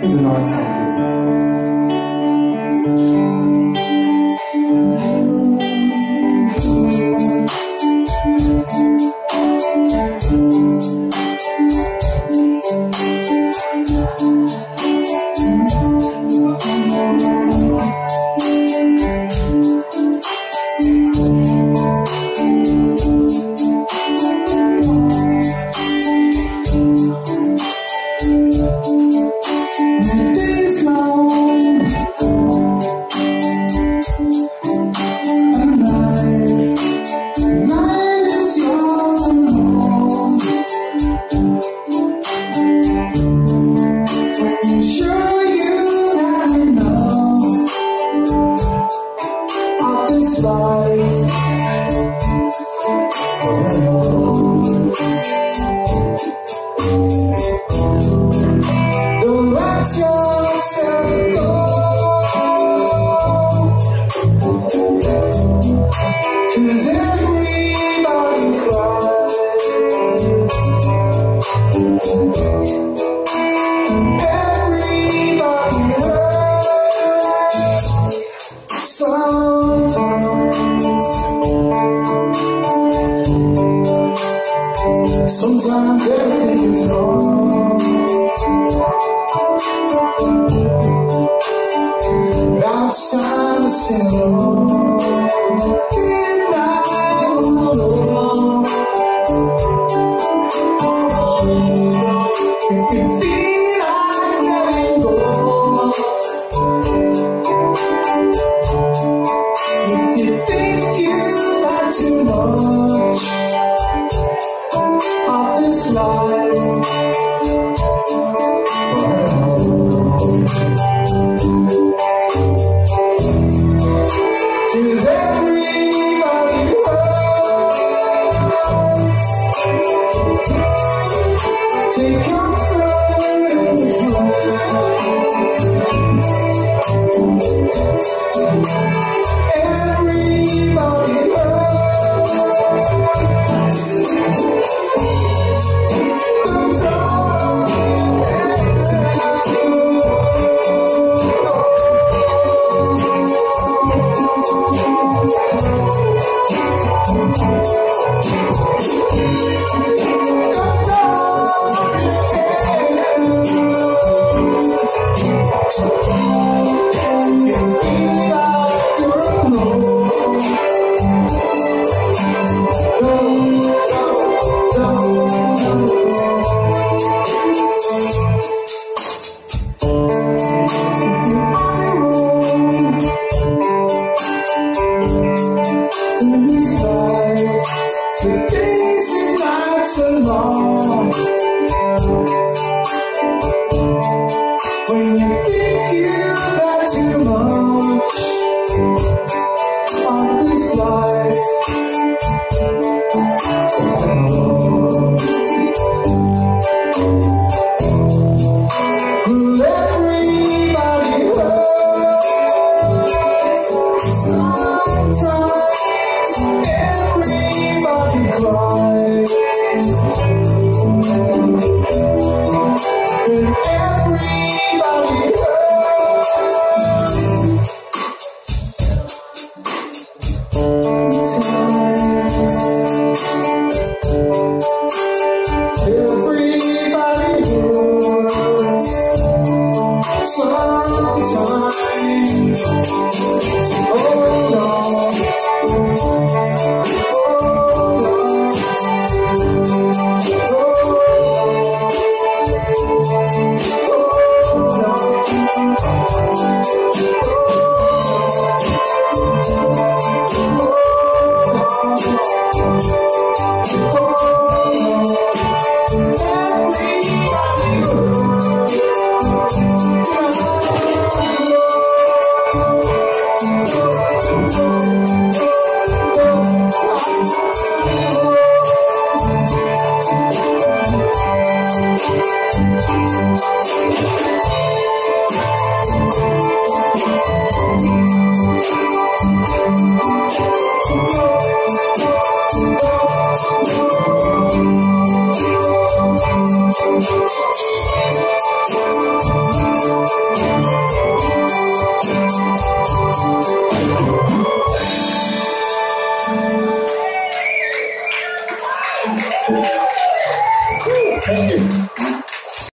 It's a nice song Now it's time to sing along. Today's life, the days it lasts.